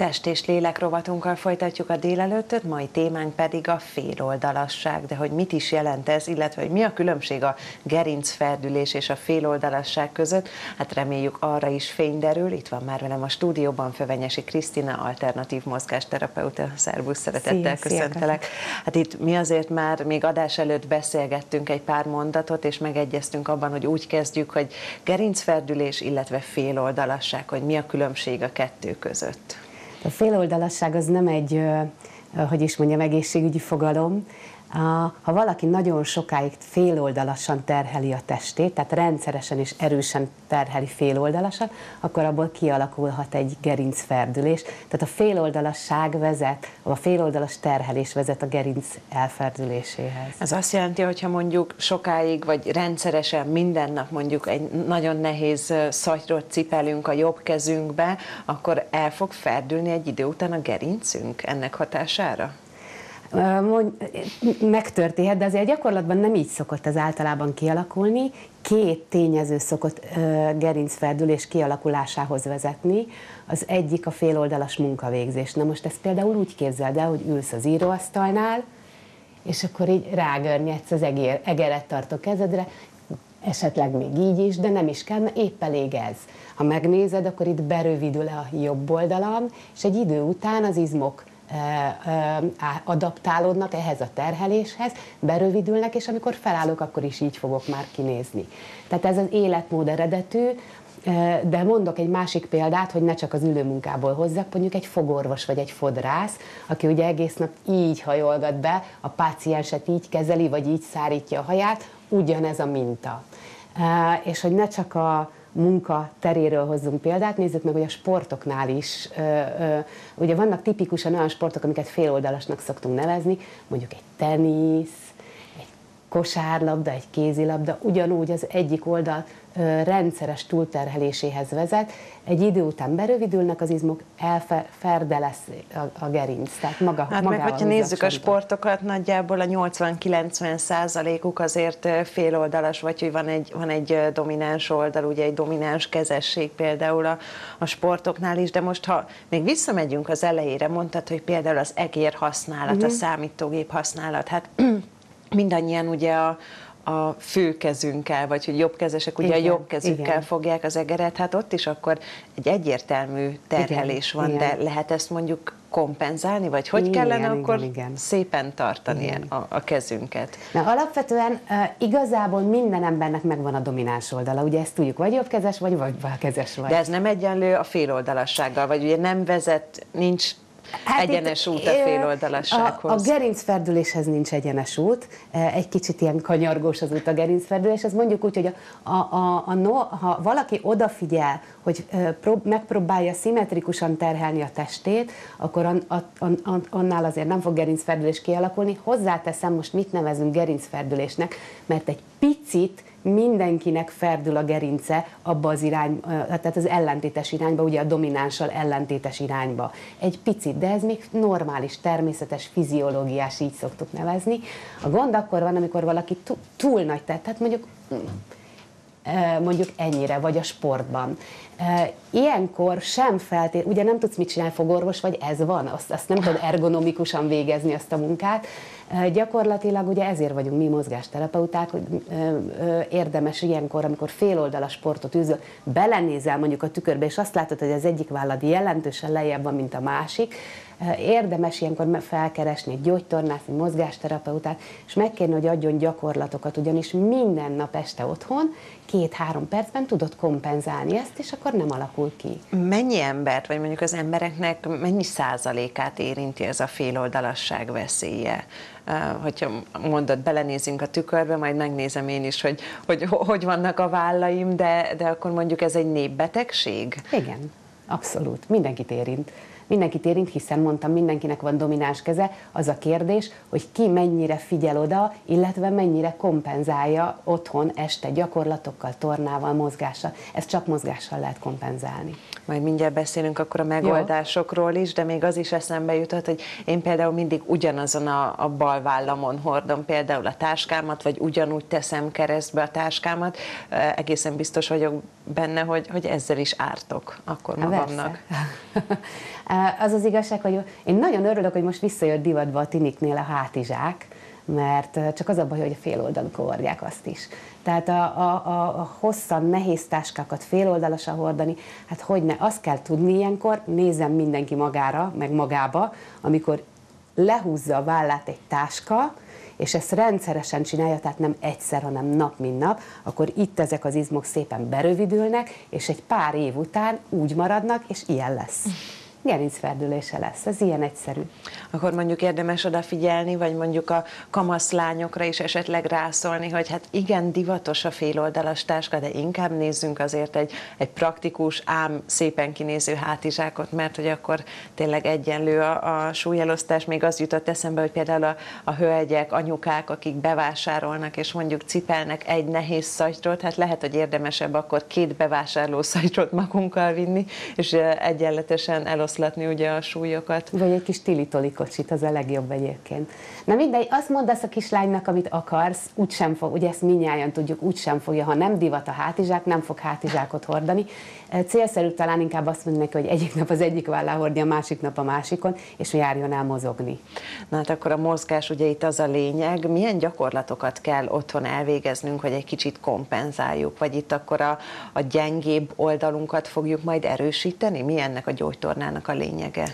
Test és lélek rovatunkkal folytatjuk a délelőttöt, mai témánk pedig a féloldalasság. De hogy mit is jelent ez, illetve hogy mi a különbség a gerincferdülés és a féloldalasság között, hát reméljük arra is fény derül. Itt van már velem a stúdióban Fövenyesi Krisztina, alternatív mozgásterapeuta. Szervusz, szeretettel szia, köszöntelek. Szia, hát itt mi azért már még adás előtt beszélgettünk egy pár mondatot, és megegyeztünk abban, hogy úgy kezdjük, hogy gerincferdülés, illetve féloldalasság, hogy mi a különbség a kettő között. A féloldalasság az nem egy, hogy is mondjam, egészségügyi fogalom, ha valaki nagyon sokáig féloldalasan terheli a testét, tehát rendszeresen és erősen terheli féloldalasan, akkor abból kialakulhat egy gerincferdülés. Tehát a féloldalasság vezet, a féloldalas terhelés vezet a gerinc elferdüléséhez. Ez azt jelenti, hogyha mondjuk sokáig vagy rendszeresen minden nap mondjuk egy nagyon nehéz szatyrot cipelünk a jobb kezünkbe, akkor el fog ferdülni egy idő után a gerincünk ennek hatására? Megtörténhet, de azért gyakorlatban nem így szokott ez általában kialakulni. Két tényező szokott gerincferdülés kialakulásához vezetni. Az egyik a féloldalas munkavégzés. Na most ezt például úgy képzeld el, hogy ülsz az íróasztalnál, és akkor így rágörnyedsz az egér, egeret tartó kezedre, esetleg még így is, de nem is kell, mert épp elég ez. Ha megnézed, akkor itt berövidül a jobb oldalam, és egy idő után az izmok adaptálódnak ehhez a terheléshez, berövidülnek, és amikor felállok, akkor is így fogok már kinézni. Tehát ez az életmód eredetű, de mondok egy másik példát, hogy ne csak az ülőmunkából hozzak, mondjuk egy fogorvos vagy egy fodrász, aki ugye egész nap így hajolgat be, a pácienset így kezeli, vagy így szárítja a haját, ugyanez a minta. És hogy ne csak a, munka teréről hozzunk példát, nézzük meg, hogy a sportoknál is, ugye vannak tipikusan olyan sportok, amiket féloldalasnak szoktunk nevezni, mondjuk egy tenisz, kosárlabda, egy kézilabda, ugyanúgy az egyik oldal rendszeres túlterheléséhez vezet, egy idő után berövidülnek az izmok, elferde lesz a, a gerinc, tehát maga, hát meg, hogyha nézzük a sportokat, nagyjából a 80-90 százalékuk azért féloldalas, vagy hogy van egy, van egy domináns oldal, ugye egy domináns kezesség például a, a sportoknál is, de most ha még visszamegyünk az elejére, mondtad, hogy például az egér használat, mm-hmm. a számítógép használat, hát mindannyian ugye a, a főkezünkkel, vagy hogy jobbkezesek ugye igen, a jobb kezükkel igen. fogják az egeret, hát ott is akkor egy egyértelmű terhelés igen, van, igen. de lehet ezt mondjuk kompenzálni, vagy hogy igen, kellene igen, akkor igen. szépen tartani igen. A, a kezünket? Na, alapvetően igazából minden embernek megvan a domináns oldala, ugye ezt tudjuk, vagy jobbkezes, vagy vagy balkezes vagy. De ez nem egyenlő a féloldalassággal, vagy ugye nem vezet, nincs Hát egyenes itt, út a féloldalassághoz. A, a gerincferdüléshez nincs egyenes út, egy kicsit ilyen kanyargós az út a gerincferdüléshez. Mondjuk úgy, hogy a, a, a, a no, ha valaki odafigyel, hogy prób, megpróbálja szimmetrikusan terhelni a testét, akkor an, a, a, annál azért nem fog gerincferdülés kialakulni. Hozzáteszem, most mit nevezünk gerincferdülésnek, mert egy picit mindenkinek ferdül a gerince abba az irány, tehát az ellentétes irányba, ugye a dominánssal ellentétes irányba. Egy picit, de ez még normális, természetes, fiziológiás, így szoktuk nevezni. A gond akkor van, amikor valaki túl nagy tett, tehát mondjuk mondjuk ennyire, vagy a sportban. Ilyenkor sem feltétlenül, ugye nem tudsz mit csinálni fogorvos, vagy ez van, azt, azt nem tudod ergonomikusan végezni azt a munkát, Gyakorlatilag ugye ezért vagyunk mi mozgásterapeuták, hogy érdemes ilyenkor, amikor féloldalas sportot űzöl, belenézel mondjuk a tükörbe, és azt látod, hogy az egyik vállad jelentősen lejjebb van, mint a másik, érdemes ilyenkor felkeresni egy gyógytornát, egy mozgásterapeutát, és megkérni, hogy adjon gyakorlatokat, ugyanis minden nap este otthon, két-három percben tudod kompenzálni ezt, és akkor nem alakul ki. Mennyi embert, vagy mondjuk az embereknek mennyi százalékát érinti ez a féloldalasság veszélye? hogyha mondod, belenézünk a tükörbe, majd megnézem én is, hogy hogy, hogy vannak a vállaim, de, de akkor mondjuk ez egy népbetegség? Igen, abszolút. Mindenkit érint mindenkit érint, hiszen mondtam, mindenkinek van domináns keze, az a kérdés, hogy ki mennyire figyel oda, illetve mennyire kompenzálja otthon este gyakorlatokkal, tornával, mozgással. Ezt csak mozgással lehet kompenzálni. Majd mindjárt beszélünk akkor a megoldásokról is, de még az is eszembe jutott, hogy én például mindig ugyanazon a, a bal vállamon hordom például a táskámat, vagy ugyanúgy teszem keresztbe a táskámat. Egészen biztos vagyok benne, hogy, hogy ezzel is ártok akkor magamnak. az az igazság, hogy én nagyon örülök, hogy most visszajött divatba a tiniknél a hátizsák, mert csak az a baj, hogy a féloldalú hordják azt is. Tehát a, a, a, a hosszan, nehéz táskákat féloldalasan hordani, hát hogy ne, azt kell tudni ilyenkor, nézem mindenki magára, meg magába, amikor lehúzza a vállát egy táska, és ezt rendszeresen csinálja, tehát nem egyszer, hanem nap, mint nap, akkor itt ezek az izmok szépen berövidülnek, és egy pár év után úgy maradnak, és ilyen lesz gerincferdülése lesz. Ez ilyen egyszerű. Akkor mondjuk érdemes odafigyelni, vagy mondjuk a kamaszlányokra is esetleg rászólni, hogy hát igen, divatos a féloldalas táska, de inkább nézzünk azért egy, egy praktikus, ám szépen kinéző hátizsákot, mert hogy akkor tényleg egyenlő a, a súlyelosztás. Még az jutott eszembe, hogy például a, a hölgyek, anyukák, akik bevásárolnak, és mondjuk cipelnek egy nehéz szajtrot, hát lehet, hogy érdemesebb akkor két bevásárló szajtrot magunkkal vinni, és egyenletesen elosztani eloszlatni ugye a súlyokat. Vagy egy kis tili kocsit, az a legjobb egyébként. Na mindegy, azt mondd azt a kislánynak, amit akarsz, úgysem fog, ugye ezt minnyáján tudjuk, úgysem fogja, ha nem divat a hátizsák, nem fog hátizsákot hordani. Célszerű talán inkább azt mondani neki, hogy egyik nap az egyik vállá hordja, a másik nap a másikon, és járjon el mozogni. Na hát akkor a mozgás ugye itt az a lényeg, milyen gyakorlatokat kell otthon elvégeznünk, hogy egy kicsit kompenzáljuk, vagy itt akkor a, a gyengébb oldalunkat fogjuk majd erősíteni? Mi ennek a gyógytornának a lényege?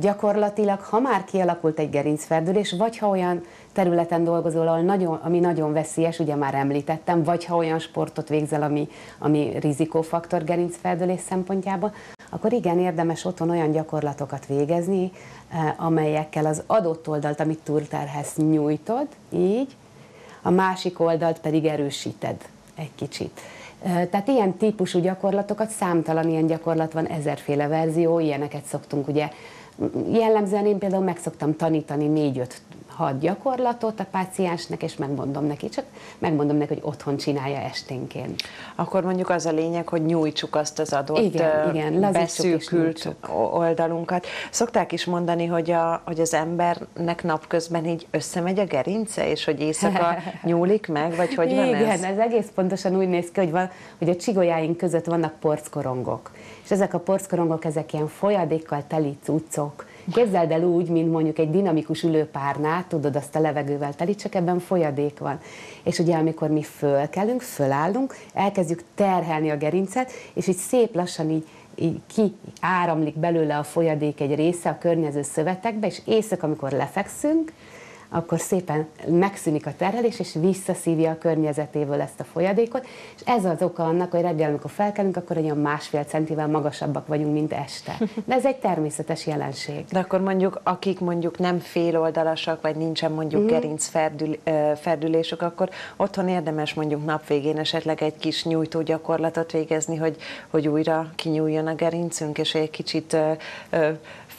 Gyakorlatilag, ha már kialakult egy gerincferdülés, vagy ha olyan területen dolgozol, ahol nagyon, ami nagyon veszélyes, ugye már említettem, vagy ha olyan sportot végzel, ami, ami rizikófaktor gerincfeldőlés szempontjából, akkor igen, érdemes otthon olyan gyakorlatokat végezni, amelyekkel az adott oldalt, amit túlterhez nyújtod, így, a másik oldalt pedig erősíted egy kicsit. Eh, tehát ilyen típusú gyakorlatokat, számtalan ilyen gyakorlat van, ezerféle verzió, ilyeneket szoktunk ugye jellemzően én például meg szoktam tanítani négy-öt hat gyakorlatot a páciensnek, és megmondom neki, csak megmondom neki, hogy otthon csinálja esténként. Akkor mondjuk az a lényeg, hogy nyújtsuk azt az adott igen, igen, beszűkült oldalunkat. Szokták is mondani, hogy, a, hogy az embernek napközben így összemegy a gerince, és hogy éjszaka nyúlik meg, vagy hogy van igen, ez? Igen, ez egész pontosan úgy néz ki, hogy, van, hogy a csigolyáink között vannak porckorongok. És ezek a porckorongok, ezek ilyen folyadékkal teli cuccok, Képzeld el úgy, mint mondjuk egy dinamikus ülőpárnát, tudod, azt a levegővel teli, csak ebben folyadék van. És ugye amikor mi fölkelünk, fölállunk, elkezdjük terhelni a gerincet, és így szép lassan így így ki áramlik belőle a folyadék egy része a környező szövetekbe, és éjszaka, amikor lefekszünk, akkor szépen megszűnik a terhelés, és visszaszívja a környezetéből ezt a folyadékot, és ez az oka annak, hogy reggel, amikor felkelünk, akkor egy olyan másfél centivel magasabbak vagyunk, mint este. De ez egy természetes jelenség. De akkor mondjuk, akik mondjuk nem féloldalasak, vagy nincsen mondjuk mm. gerinc ferdül, ferdülésük, akkor otthon érdemes mondjuk napvégén esetleg egy kis nyújtó gyakorlatot végezni, hogy, hogy újra kinyúljon a gerincünk, és egy kicsit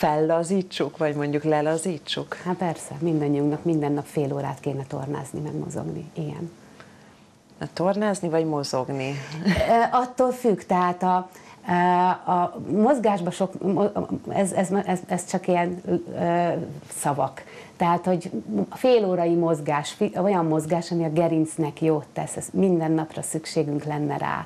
fellazítsuk, vagy mondjuk lelazítsuk? Hát persze, mindannyiunknak minden nap fél órát kéne tornázni, meg mozogni. Igen. A tornázni, vagy mozogni? Attól függ, tehát a, a mozgásban sok, ez, ez, ez, ez csak ilyen szavak. Tehát, hogy fél órai mozgás, olyan mozgás, ami a gerincnek jót tesz, ez minden napra szükségünk lenne rá.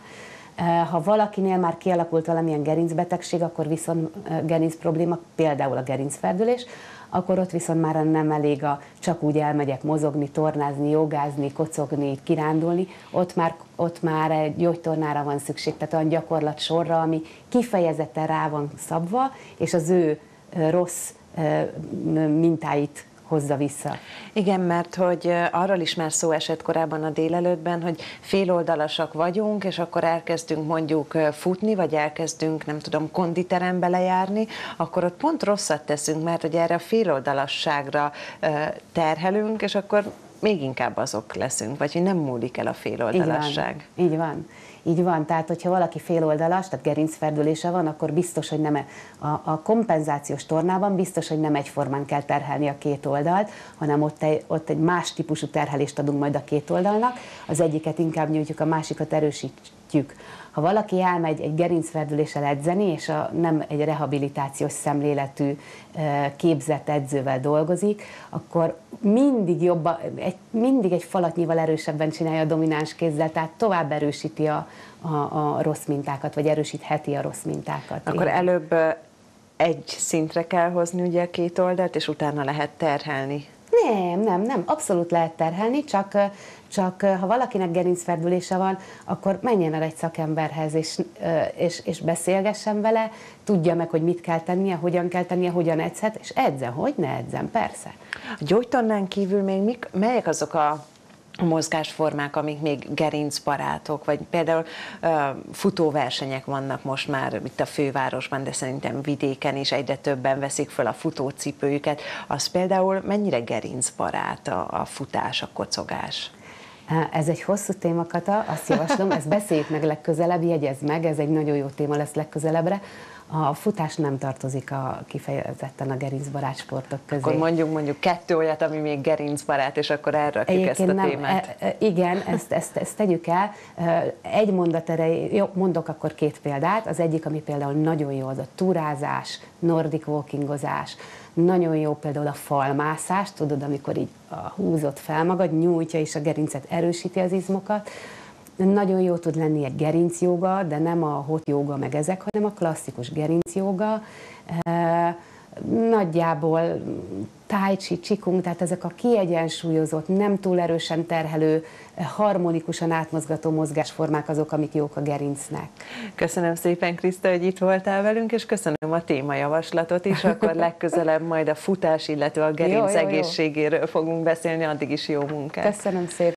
Ha valakinél már kialakult valamilyen gerincbetegség, akkor viszont gerinc probléma, például a gerincferdülés, akkor ott viszont már nem elég a csak úgy elmegyek mozogni, tornázni, jogázni, kocogni, kirándulni, ott már, ott már egy gyógytornára van szükség, tehát olyan gyakorlat sorra, ami kifejezetten rá van szabva, és az ő rossz mintáit hozza vissza. Igen, mert hogy arról is már szó esett korábban a délelőttben, hogy féloldalasak vagyunk, és akkor elkezdünk mondjuk futni, vagy elkezdünk, nem tudom, konditerembe lejárni, akkor ott pont rosszat teszünk, mert hogy erre a féloldalasságra terhelünk, és akkor még inkább azok leszünk, vagy hogy nem múlik el a féloldalasság. Így van. Így van. Így van, tehát hogyha valaki féloldalas, tehát gerincferdülése van, akkor biztos, hogy nem e- a, a kompenzációs tornában biztos, hogy nem egyformán kell terhelni a két oldalt, hanem ott egy, ott egy más típusú terhelést adunk majd a két oldalnak, az egyiket inkább nyújtjuk, a másikat erősítjük. Ha valaki elmegy egy gerincferdüléssel edzeni, és a, nem egy rehabilitációs szemléletű képzett edzővel dolgozik, akkor mindig jobban, egy, mindig egy falatnyival erősebben csinálja a domináns kézzel, tehát tovább erősíti a, a, a rossz mintákat, vagy erősítheti a rossz mintákat. Akkor Igen. előbb egy szintre kell hozni ugye a két oldalt, és utána lehet terhelni. Nem, nem, nem, abszolút lehet terhelni, csak, csak ha valakinek gerincferdülése van, akkor menjen el egy szakemberhez, és, és, és beszélgessen vele, tudja meg, hogy mit kell tennie, hogyan kell tennie, hogyan edzhet, és edzen, hogy ne edzen, persze. A gyógytornán kívül még mik, melyek azok a mozgásformák, amik még gerincbarátok, vagy például futóversenyek vannak most már itt a fővárosban, de szerintem vidéken is egyre többen veszik fel a futócipőjüket. Az például mennyire gerincbarát a, a futás, a kocogás? Ez egy hosszú téma, Kata, azt javaslom, ezt beszéljük meg legközelebb, jegyezd meg, ez egy nagyon jó téma lesz legközelebbre. A futás nem tartozik a kifejezetten a gerincbarát sportok közé. Akkor mondjuk mondjuk kettő olyat, ami még gerincbarát, és akkor erre ezt a nem, témát. E, e, igen, ezt, ezt, ezt tegyük el. Egy mondat erre, jó, mondok akkor két példát. Az egyik, ami például nagyon jó, az a turázás, nordic walkingozás, nagyon jó például a falmászás, tudod, amikor így a húzott fel magad, nyújtja és a gerincet erősíti az izmokat. Nagyon jó tud lenni egy gerincjoga, de nem a hot joga meg ezek, hanem a klasszikus gerincjoga. Nagyjából tai chi, csikung, tehát ezek a kiegyensúlyozott, nem túl erősen terhelő, harmonikusan átmozgató mozgásformák azok, amik jók a gerincnek. Köszönöm szépen, Kriszta, hogy itt voltál velünk, és köszönöm a témajavaslatot is, akkor legközelebb majd a futás, illetve a gerinc jó, jó, jó. egészségéről fogunk beszélni, addig is jó munkát. Köszönöm szépen.